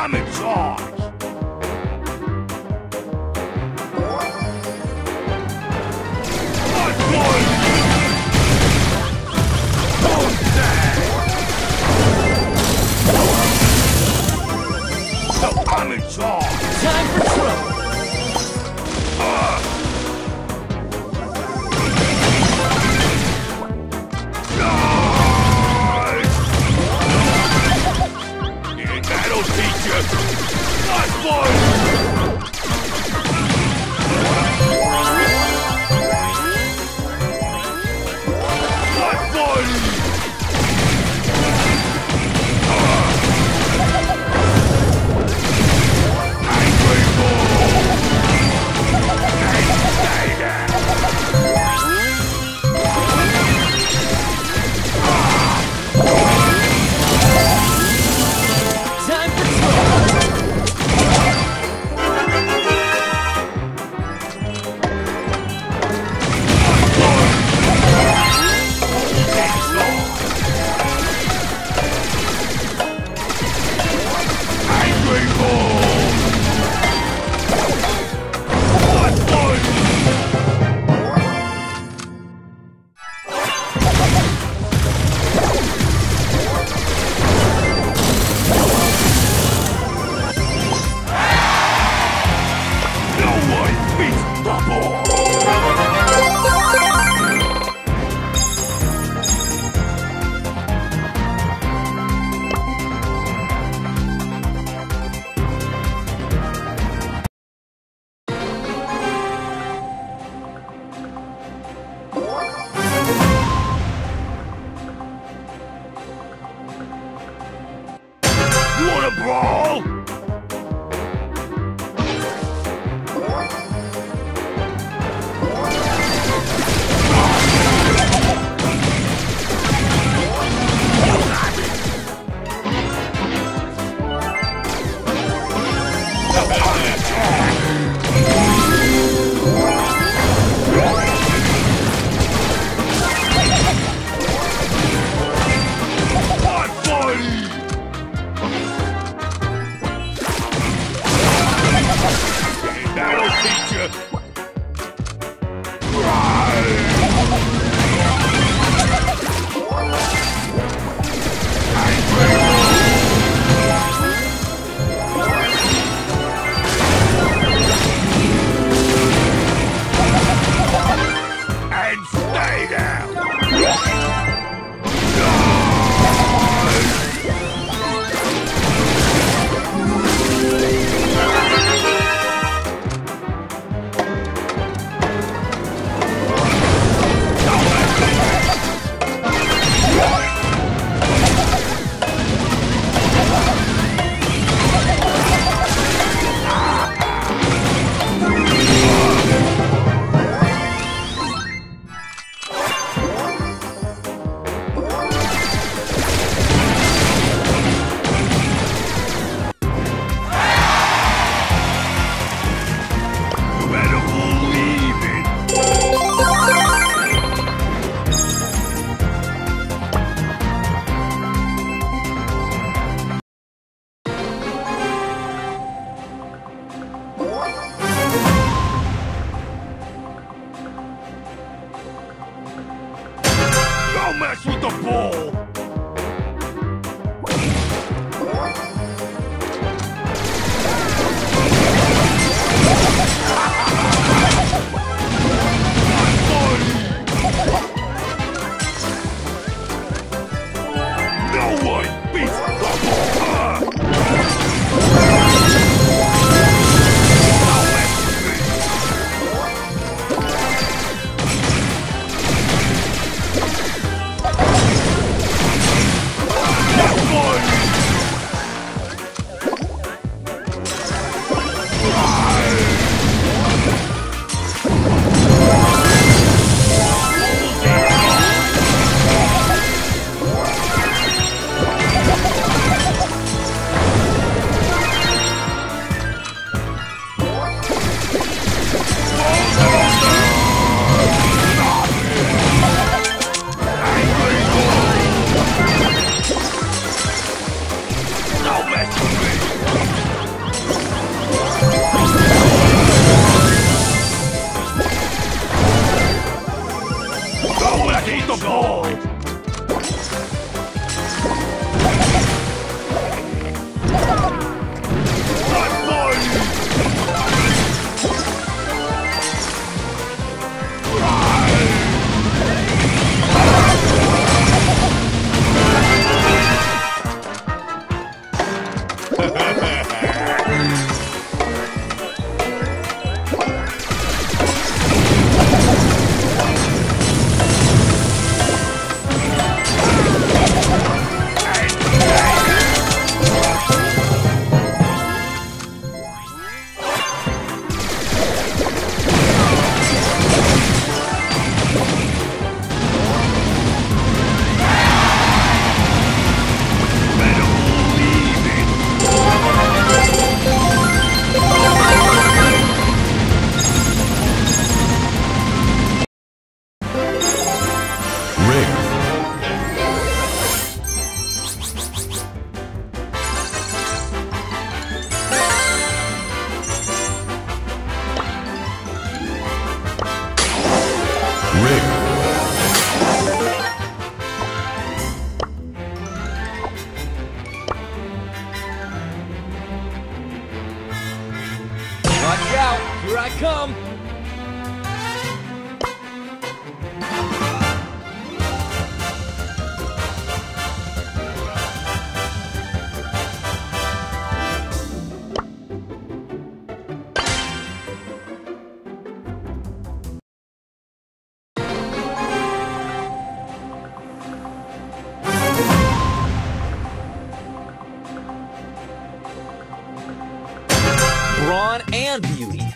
comment's on. Brawn and beauty.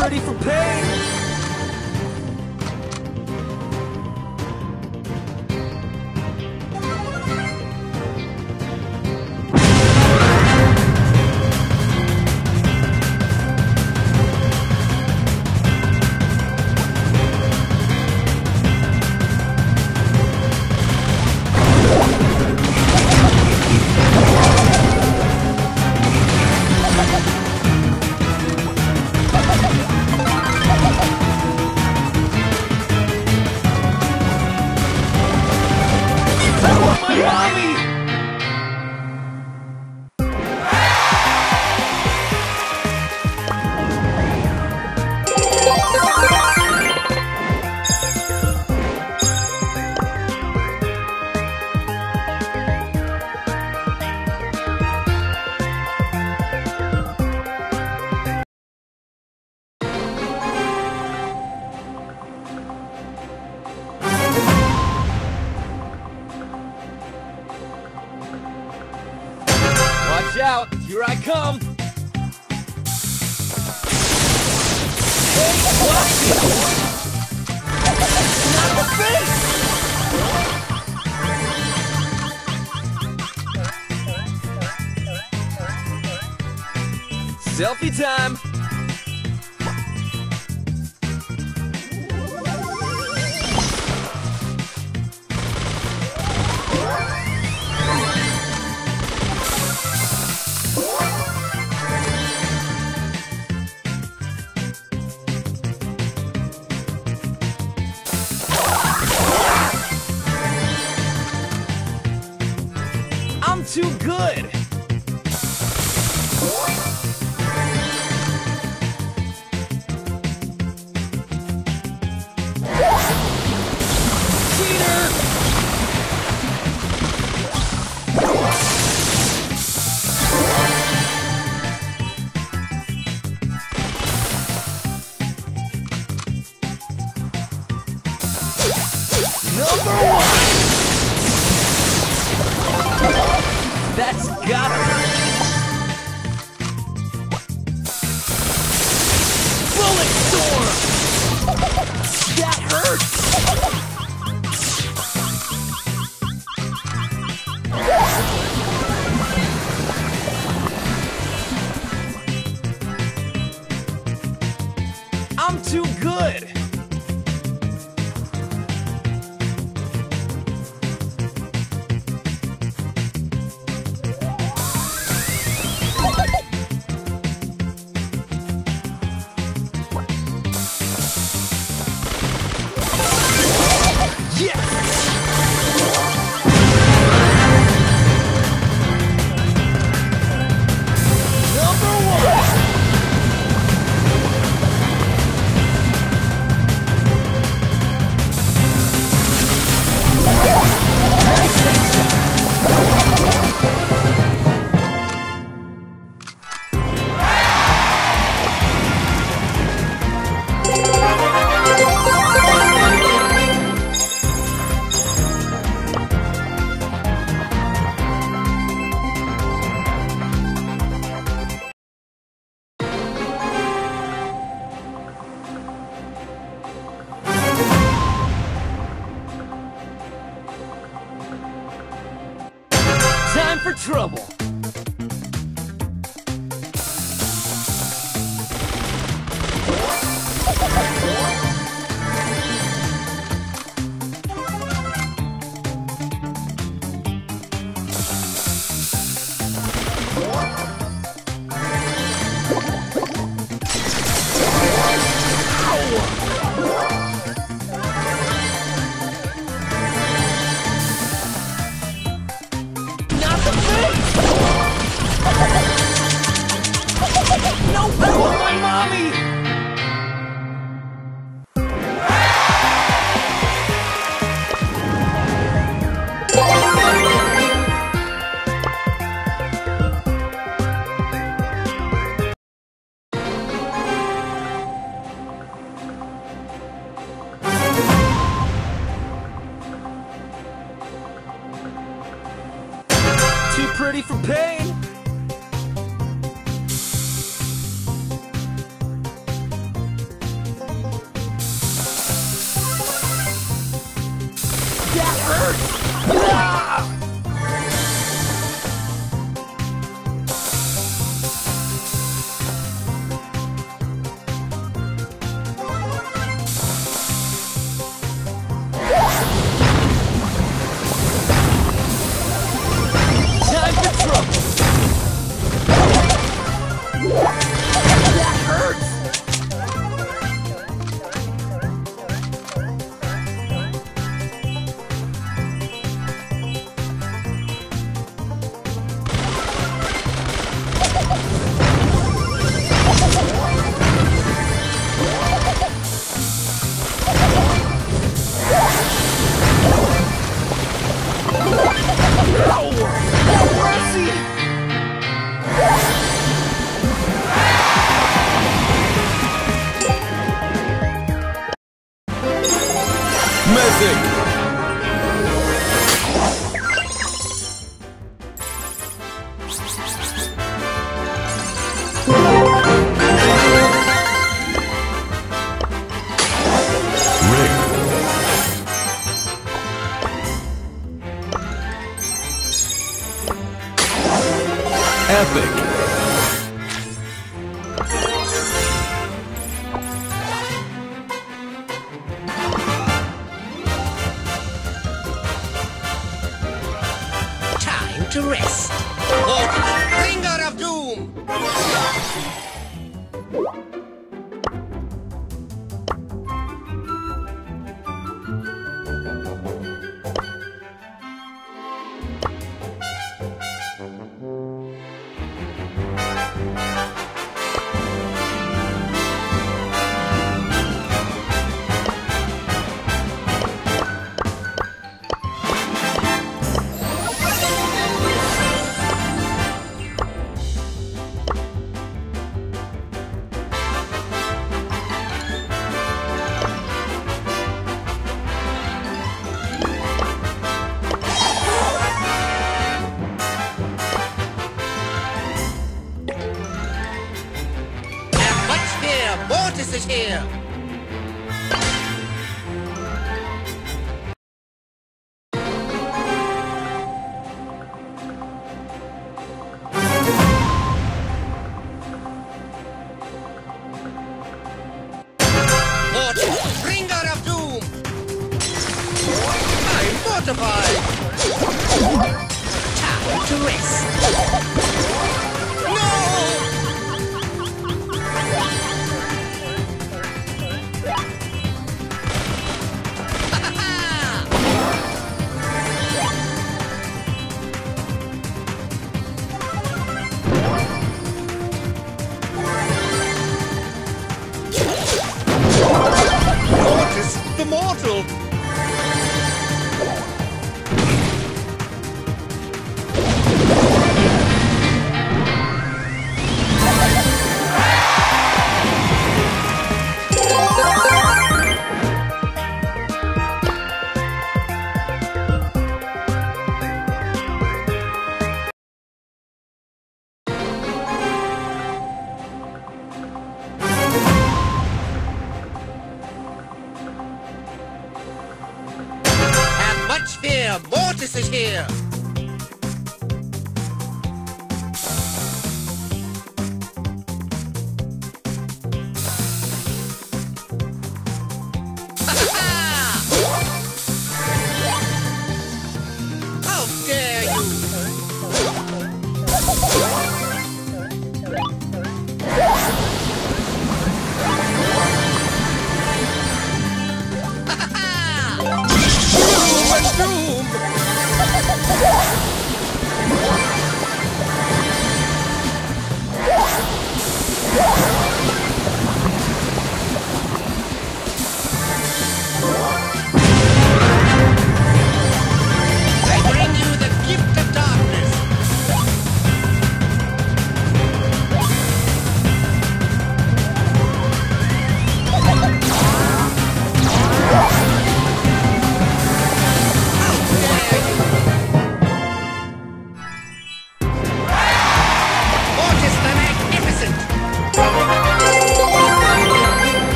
Pretty for pain! Selfie time! Time to rest! Mortis is here!